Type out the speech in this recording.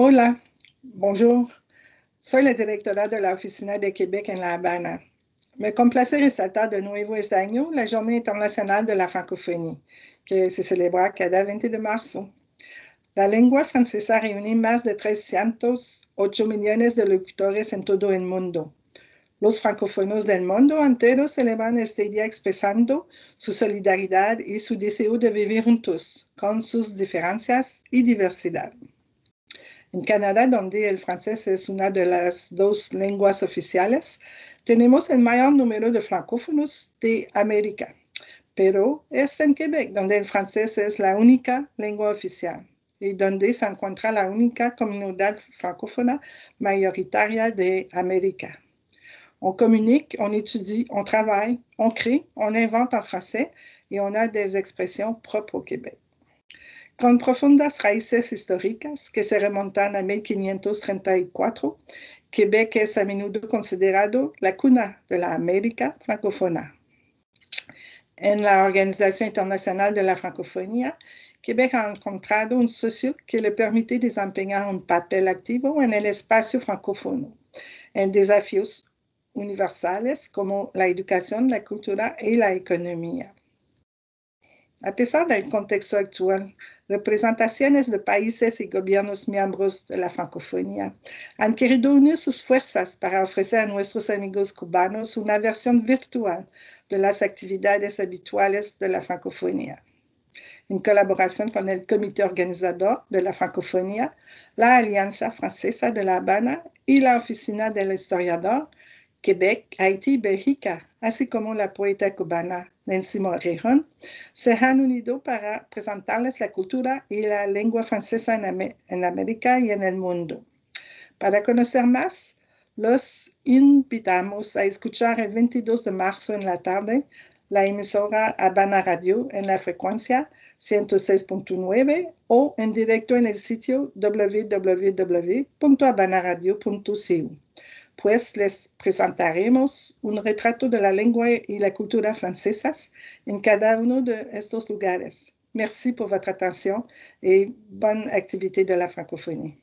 Hola, bonjour. Soy la directora de la Oficina de Québec en La Habana. Me complace resaltar de nuevo este año la Journée internacional de la francophonie, que se celebra cada 20 de marzo. La lengua francesa reúne más de 308 millones de locutores en todo el mundo. Los francófonos del mundo entero celebran este día expresando su solidaridad y su deseo de vivir juntos, con sus diferencias y diversidad. En Canadá, donde el francés es una de las dos lenguas oficiales, tenemos el mayor número de francófonos de América, pero es en Quebec donde el francés es la única lengua oficial y donde se encuentra la única comunidad francófona mayoritaria de América. On communique, on étudie, on travaille, on crée, on invente en français et on a des expressions propres au Québec. Con profundas raíces históricas que se remontan a 1534, Quebec es a menudo considerado la cuna de la América francófona. En la Organización Internacional de la Francofonía, Quebec ha encontrado un socio que le permite desempeñar un papel activo en el espacio francófono, en desafíos universales como la educación, la cultura y la economía. A pesar del contexto actual, representaciones de países y gobiernos miembros de la francofonía han querido unir sus fuerzas para ofrecer a nuestros amigos cubanos una versión virtual de las actividades habituales de la francofonía. En colaboración con el comité organizador de la francofonía, la Alianza Francesa de La Habana y la Oficina del Historiador, Québec, Haití y Bélgica, así como la poeta cubana Nancy Morejón, se han unido para presentarles la cultura y la lengua francesa en, América y en el mundo. Para conocer más, los invitamos a escuchar el 22 de marzo en la tarde la emisora Habana Radio en la frecuencia 106.9 o en directo en el sitio www.habanaradio.cu pues les presentaremos un retrato de la lengua y la cultura francesas en cada uno de estos lugares. Merci pour votre attention et bonne activité de la francophonie.